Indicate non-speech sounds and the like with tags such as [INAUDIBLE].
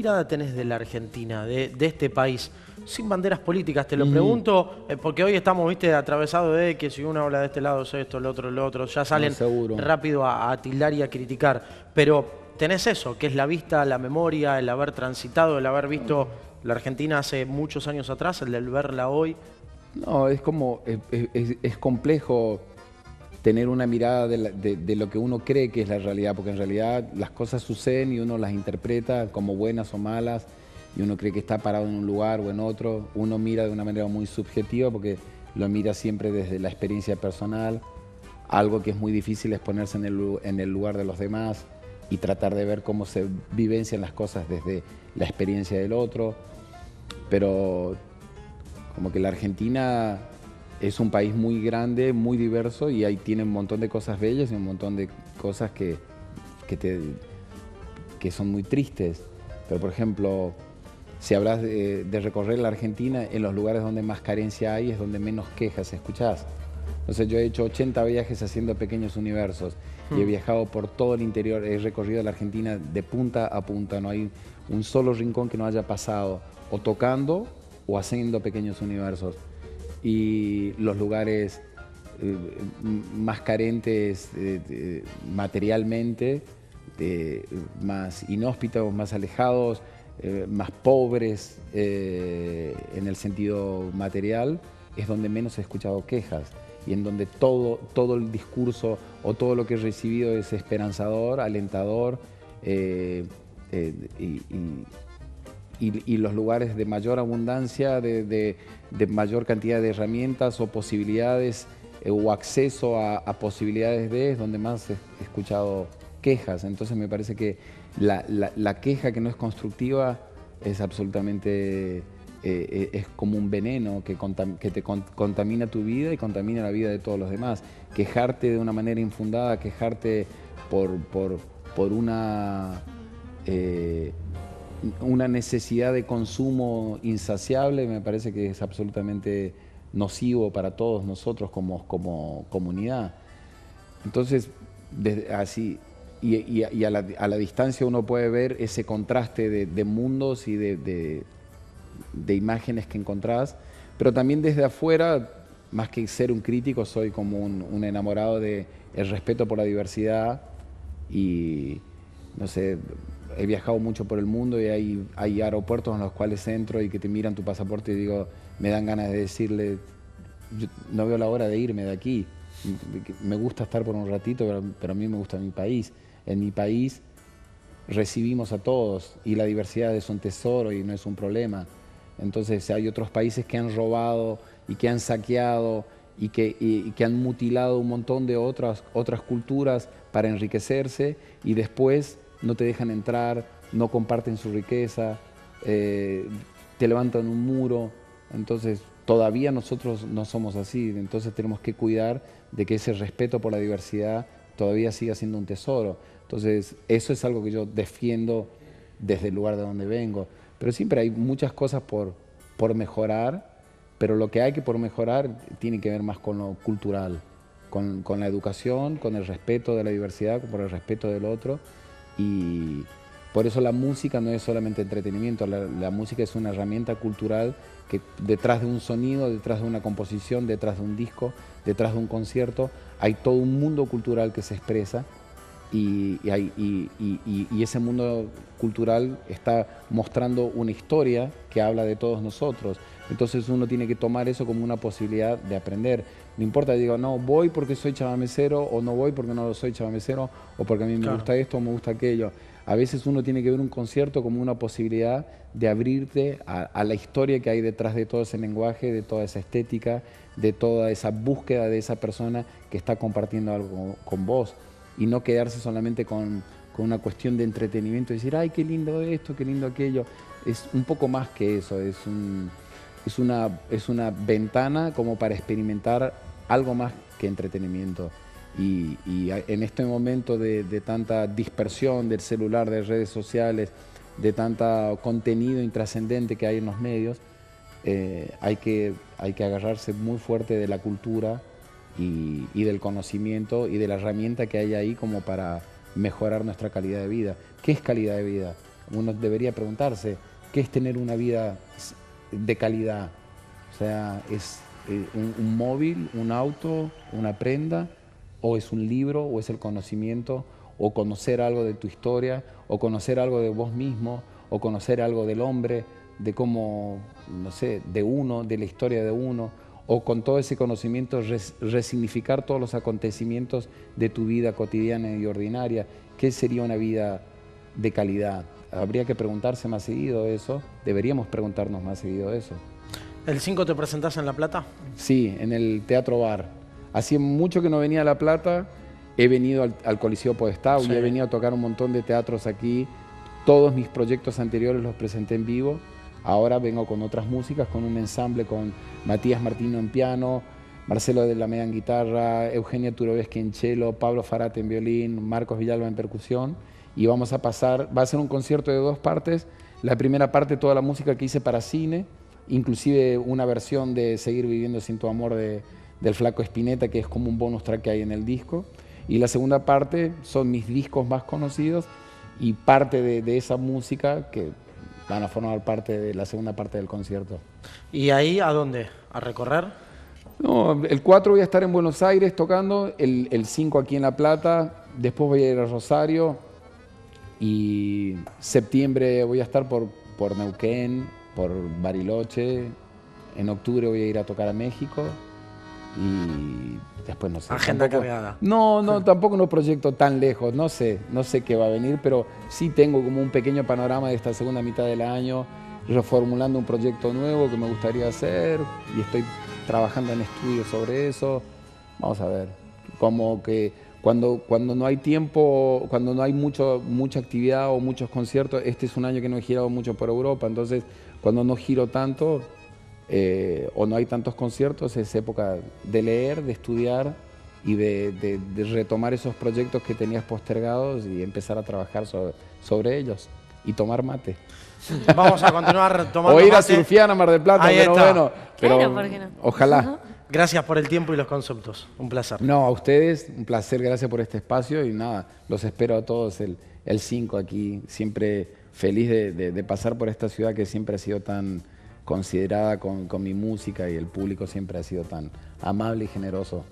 mirada tenés de la Argentina, de, este país? Sin banderas políticas, te lo pregunto, eh, porque hoy estamos, viste, atravesados de que si uno habla de este lado es esto, el otro, el otro, ya salen rápido a, a tildar y a criticar. Pero tenés eso, que es la vista, la memoria, el haber transitado, el haber visto la Argentina hace muchos años atrás, el del verla hoy. No, es como, es, complejo tener una mirada de, lo que uno cree que es la realidad, porque en realidad las cosas suceden y uno las interpreta como buenas o malas, y uno cree que está parado en un lugar o en otro, uno mira de una manera muy subjetiva porque lo mira siempre desde la experiencia personal, algo que es muy difícil es ponerse en el, en el lugar de los demás y tratar de ver cómo se vivencian las cosas desde la experiencia del otro, pero como que la Argentina es un país muy grande, muy diverso y ahí tiene un montón de cosas bellas y un montón de cosas que, que, son muy tristes. Pero por ejemplo, si hablas de, recorrer la Argentina, en los lugares donde más carencia hay es donde menos quejas escuchás. Entonces yo he hecho 80 viajes haciendo pequeños universos y he hmm. viajado por todo el interior, he recorrido la Argentina de punta a punta, no hay un solo rincón que no haya pasado o tocando o haciendo pequeños universos. Y los lugares eh, más carentes eh, materialmente, más inhóspitos, más alejados, eh, más pobres en el sentido material, es donde menos he escuchado quejas. Y en donde todo, todo el discurso o todo lo que he recibido es esperanzador, alentador y y, los lugares de mayor abundancia, de, mayor cantidad de herramientas o posibilidades eh, o acceso a, posibilidades de es donde más he escuchado quejas. Entonces me parece que la, queja que no es constructiva es absolutamente, eh, eh, es como un veneno que, que te contamina tu vida y contamina la vida de todos los demás. Quejarte de una manera infundada, quejarte por, por, por una una necesidad de consumo insaciable me parece que es absolutamente nocivo para todos nosotros como, como comunidad. Entonces, así, y, a, la, distancia uno puede ver ese contraste de, mundos y de, imágenes que encontrás, pero también desde afuera, más que ser un crítico, soy como un, un enamorado del respeto por la diversidad y, no sé, he viajado mucho por el mundo y hay, hay aeropuertos en los cuales entro y que te miran tu pasaporte y digo, me dan ganas de decirle, no veo la hora de irme de aquí. Me gusta estar por un ratito, pero, a mí me gusta mi país. En mi país recibimos a todos y la diversidad es un tesoro y no es un problema. Entonces hay otros países que han robado y que han saqueado y que, y que han mutilado un montón de otras, otras culturas para enriquecerse y después no te dejan entrar, no comparten su riqueza, eh, te levantan un muro. Entonces, todavía nosotros no somos así, entonces tenemos que cuidar de que ese respeto por la diversidad todavía siga siendo un tesoro. Entonces, eso es algo que yo defiendo desde el lugar de donde vengo. Pero siempre hay muchas cosas por, por mejorar, pero lo que hay que por mejorar tiene que ver más con lo cultural, con, con la educación, con el respeto de la diversidad, por el respeto del otro y por eso la música no es solamente entretenimiento, la, música es una herramienta cultural que detrás de un sonido, detrás de una composición, detrás de un disco, detrás de un concierto, hay todo un mundo cultural que se expresa y, y, ese mundo cultural está mostrando una historia que habla de todos nosotros. Entonces uno tiene que tomar eso como una posibilidad de aprender. No importa, digo, no, voy porque soy chavamecero o no voy porque no soy chavamecero o porque a mí me gusta esto o me gusta aquello. A veces uno tiene que ver un concierto como una posibilidad de abrirte a, la historia que hay detrás de todo ese lenguaje, de toda esa estética, de toda esa búsqueda de esa persona que está compartiendo algo con, vos y no quedarse solamente con, con una cuestión de entretenimiento y decir, ay, qué lindo esto, qué lindo aquello. Es un poco más que eso, es un es una, es una ventana como para experimentar algo más que entretenimiento. Y, en este momento de, tanta dispersión del celular, de redes sociales, de tanto contenido intrascendente que hay en los medios, eh, hay, que, hay que agarrarse muy fuerte de la cultura y, del conocimiento y de la herramienta que hay ahí como para mejorar nuestra calidad de vida. ¿Qué es calidad de vida? uno debería preguntarse, ¿qué es tener una vida de calidad? O sea, ¿es eh, un, móvil, un auto, una prenda? ¿O es un libro? ¿O es el conocimiento? ¿O conocer algo de tu historia? ¿O conocer algo de vos mismo? ¿O conocer algo del hombre? De cómo, no sé, de uno, de la historia de uno? O con todo ese conocimiento resignificar todos los acontecimientos de tu vida cotidiana y ordinaria. ¿Qué sería una vida de calidad? Habría que preguntarse más seguido eso, deberíamos preguntarnos más seguido eso. ¿El 5 te presentás en La Plata? Sí, en el Teatro Bar. Hacía mucho que no venía a La Plata, he venido al, Coliseo Podestá y he venido a tocar un montón de teatros aquí. Todos mis proyectos anteriores los presenté en vivo Ahora vengo con otras músicas, con un ensamble con Matías Martino en piano, Marcelo de la Meda en guitarra, Eugenia Turovesque en cello, Pablo Farate en violín, Marcos Villalba en percusión. Y vamos a pasar, va a ser un concierto de dos partes. La primera parte, toda la música que hice para cine, inclusive una versión de Seguir viviendo sin tu amor de, del Flaco Espineta, que es como un bonus track que hay en el disco. Y la segunda parte son mis discos más conocidos y parte de, de esa música que van a formar parte de la segunda parte del concierto. ¿Y ahí a dónde? ¿A recorrer? No, el 4 voy a estar en Buenos Aires tocando, el, 5 aquí en La Plata, después voy a ir a Rosario y septiembre voy a estar por, por Neuquén, por Bariloche, en octubre voy a ir a tocar a México y después no sé. Agenda cargada. No, no, tampoco no proyecto tan lejos, no sé, no sé qué va a venir, pero sí tengo como un pequeño panorama de esta segunda mitad del año, reformulando un proyecto nuevo que me gustaría hacer y estoy trabajando en estudios sobre eso. Vamos a ver, como que cuando, cuando no hay tiempo, cuando no hay mucho, mucha actividad o muchos conciertos, este es un año que no he girado mucho por Europa, entonces cuando no giro tanto, eh, o no hay tantos conciertos, es época de leer, de estudiar y de, retomar esos proyectos que tenías postergados y empezar a trabajar sobre, ellos y tomar mate. Vamos a continuar [LAUGHS] tomando O ir a surfear a Mar del Plata, pero bueno, pero ojalá. Gracias por el tiempo y los conceptos, un placer. No, a ustedes, un placer, gracias por este espacio y nada, los espero a todos el 5 aquí, siempre feliz de pasar por esta ciudad que siempre ha sido tan considerada con, mi música y el público siempre ha sido tan amable y generoso.